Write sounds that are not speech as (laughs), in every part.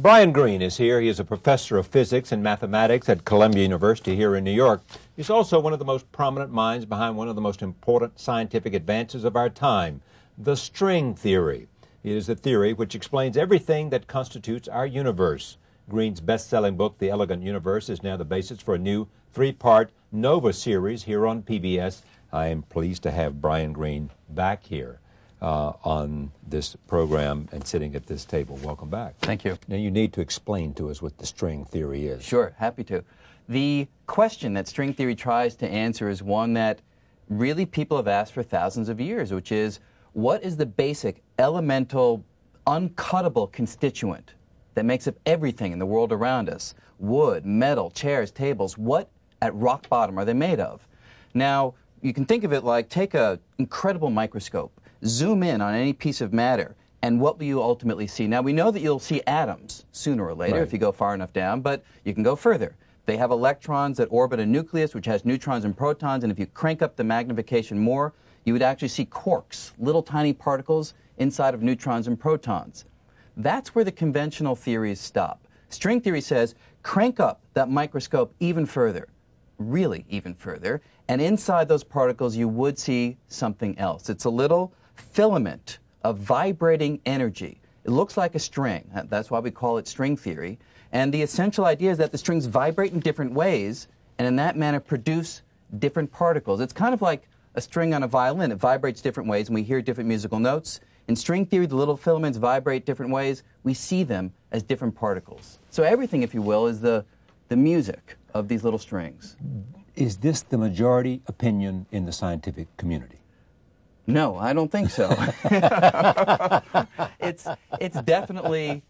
Brian Greene is here. He is a professor of physics and mathematics at Columbia University here in New York. He's also one of the most prominent minds behind one of the most important scientific advances of our time, the string theory. It is a theory which explains everything that constitutes our universe. Greene's best selling book, The Elegant Universe, is now the basis for a new three part NOVA series here on PBS. I am pleased to have Brian Greene back here uh, on this program and sitting at this table. Welcome back. Thank you. Now, you need to explain to us what the string theory is. Sure, happy to. The question that string theory tries to answer is one that really people have asked for thousands of years, which is what is the basic, elemental, uncuttable constituent that makes up everything in the world around us? Wood, metal, chairs, tables. What at rock bottom are they made of? Now, you can think of it like take an incredible microscope zoom in on any piece of matter, and what will you ultimately see? Now, we know that you'll see atoms sooner or later Right. if you go far enough down, but you can go further. They have electrons that orbit a nucleus, which has neutrons and protons, and if you crank up the magnification more, you would actually see quarks, little tiny particles inside of neutrons and protons. That's where the conventional theories stop. String theory says crank up that microscope even further, really even further, and inside those particles you would see something else. It's a little filament of vibrating energy. It looks like a string. Uh, that's why we call it string theory. And the essential idea is that the strings vibrate in different ways and in that manner produce different particles. It's kind of like a string on a violin. It vibrates different ways and we hear different musical notes. In string theory, the little filaments vibrate different ways. We see them as different particles. So everything, if you will, is the, the music of these little strings. Is this the majority opinion in the scientific community? No, I don't think so. (laughs) it's it's definitely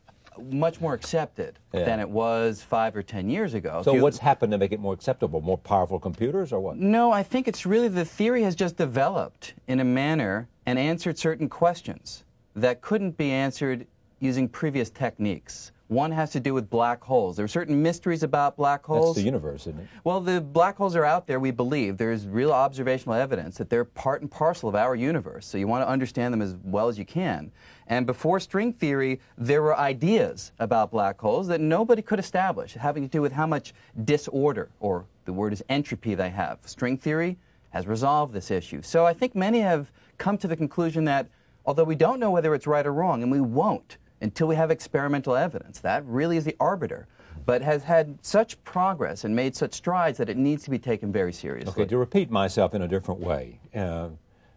much more accepted Yeah. than it was five or ten years ago. So, you- what's happened to make it more acceptable? More powerful computers or what? No, I think it's really the theory has just developed in a manner and answered certain questions that couldn't be answered using previous techniques. One has to do with black holes. There are certain mysteries about black holes. That's the universe, isn't it? Well, the black holes are out there, we believe. There's real observational evidence that they're part and parcel of our universe. So you want to understand them as well as you can. And before string theory, there were ideas about black holes that nobody could establish, having to do with how much disorder, or the word is entropy, they have. String theory has resolved this issue. So I think many have come to the conclusion that although we don't know whether it's right or wrong, and we won't until we have experimental evidence, that really is the arbiter but has had such progress and made such strides that it needs to be taken very seriously. Okay, to repeat myself in a different way, uh,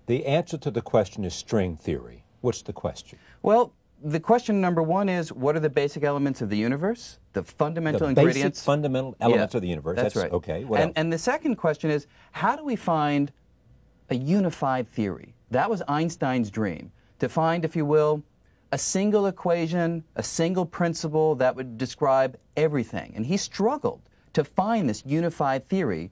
the answer to the question is string theory. What's the question? Well, the question number one is what are the basic elements of the universe? The fundamental the ingredients? basic fundamental elements Yeah, of the universe. That's, right. Okay. What and, else? and the second question is how do we find a unified theory? That was Einstein's dream to find, if you will, a single equation, a single principle that would describe everything. And he struggled to find this unified theory,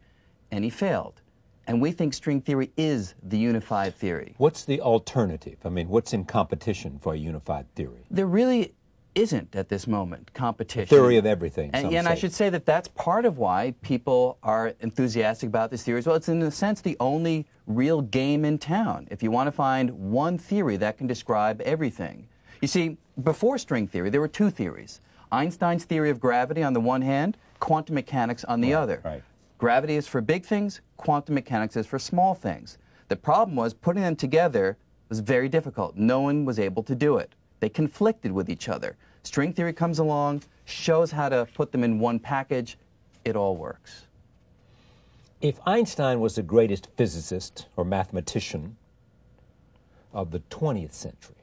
and he failed. And we think string theory is the unified theory. What's the alternative? I mean, what's in competition for a unified theory? There really isn't at this moment competition. Theory of everything. And, and I should say that that's part of why people are enthusiastic about this theory as well. It's in a sense the only real game in town. If you want to find one theory that can describe everything. You see, before string theory, there were two theories. Einstein's theory of gravity on the one hand, quantum mechanics on the Right, other. right. Gravity is for big things, quantum mechanics is for small things. The problem was putting them together was very difficult. No one was able to do it. They conflicted with each other. String theory comes along, shows how to put them in one package, it all works. If Einstein was the greatest physicist or mathematician of the 20th century,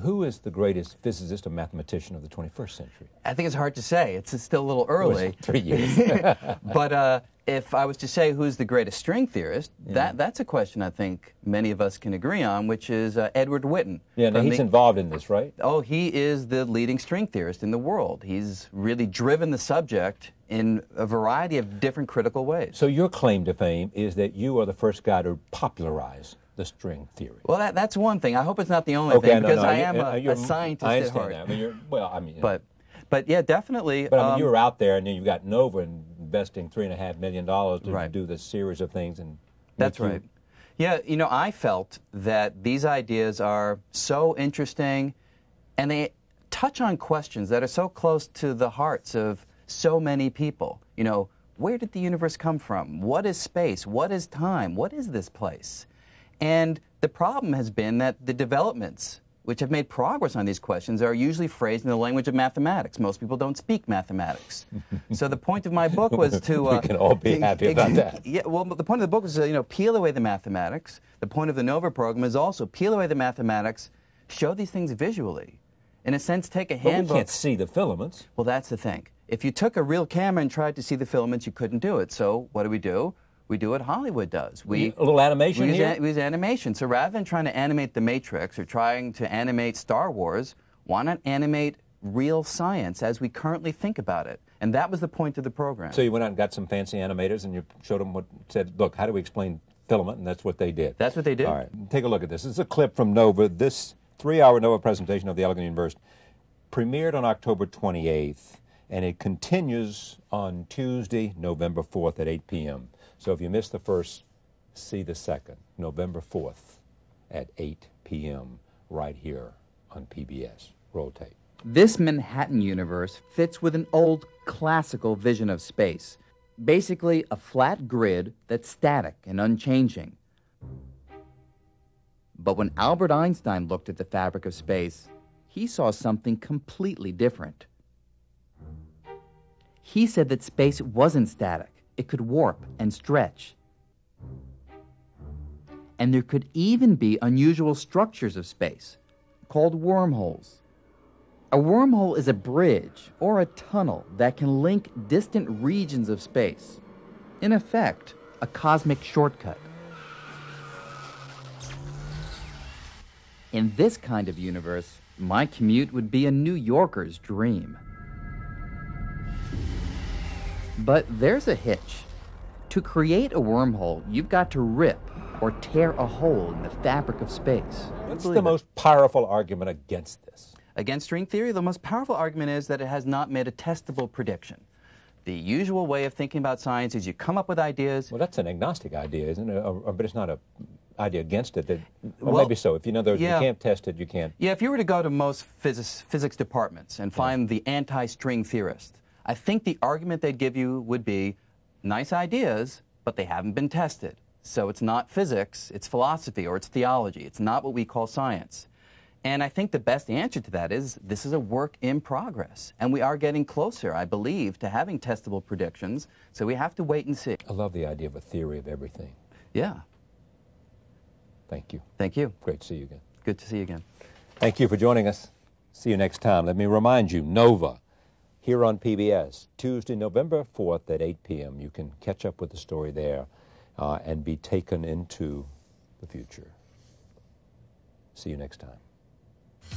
who is the greatest physicist or mathematician of the 21st century? I think it's hard to say. It's still a little early. Three years. (laughs) but uh, if I was to say who's the greatest string theorist, that, that's a question I think many of us can agree on, which is uh, Edward Witten. yeah, now he's the- involved in this, right? Oh, he is the leading string theorist in the world. He's really driven the subject in a variety of different critical ways. So your claim to fame is that you are the first guy to popularize the string theory. Well, that, that's one thing. I hope it's not the only okay, thing because no, I am a, a scientist I at heart. that. I mean, you're, well, I mean, But, but yeah, definitely. but I mean, um, you were out there, and then you've got Nova investing three and a half million dollars to Right. do this series of things, and That's make you- right. Yeah, you know, I felt that these ideas are so interesting, and they touch on questions that are so close to the hearts of so many people. You know, where did the universe come from? What is space? What is time? What is this place? And the problem has been that the developments which have made progress on these questions are usually phrased in the language of mathematics. Most people don't speak mathematics. so the point of my book was to... (laughs) Uh, we can all be happy about that. Yeah, well, the point of the book is to, you know, peel away the mathematics. The point of the NOVA program is also peel away the mathematics, show these things visually. In a sense, take a handbook... But we can't see the filaments. Well, that's the thing. If you took a real camera and tried to see the filaments, you couldn't do it. So what do we do? We do what Hollywood does. We a little animation we use, here. A, we use animation. So rather than trying to animate The Matrix or trying to animate Star Wars, why not animate real science as we currently think about it? And that was the point of the program. So you went out and got some fancy animators and you showed them what said, look, how do we explain filament? And that's what they did. That's what they did. All right, take a look at this. This is a clip from Nova. This three-hour Nova presentation of the Elegant Universe premiered on October 28th, and it continues on Tuesday, November 4th at 8 p.m. So if you miss the first, see the second, November 4th at 8 p.m. right here on PBS. Roll tape. This Manhattan universe fits with an old classical vision of space. Basically, a flat grid that's static and unchanging. But when Albert Einstein looked at the fabric of space, he saw something completely different. He said that space wasn't static it could warp and stretch. And there could even be unusual structures of space called wormholes. A wormhole is a bridge or a tunnel that can link distant regions of space. In effect, a cosmic shortcut. In this kind of universe, my commute would be a New Yorker's dream. But there's a hitch. To create a wormhole, you've got to rip or tear a hole in the fabric of space. What's the most powerful argument against this? Against string theory, the most powerful argument is that it has not made a testable prediction. The usual way of thinking about science is you come up with ideas. Well, that's an agnostic idea, isn't it? Or, or, but it's not an idea against it. That, well, well, maybe so. If you know yeah. you can't test it, you can't. Yeah, if you were to go to most physics, physics departments and find yeah. the anti-string theorist, I think the argument they'd give you would be nice ideas, but they haven't been tested. So it's not physics, it's philosophy or it's theology. It's not what we call science. And I think the best answer to that is this is a work in progress. And we are getting closer, I believe, to having testable predictions. So we have to wait and see. I love the idea of a theory of everything. Yeah. Thank you. Thank you. Great to see you again. Good to see you again. Thank you for joining us. See you next time. Let me remind you Nova here on PBS, Tuesday, November 4th at 8 p.m. You can catch up with the story there uh, and be taken into the future. See you next time.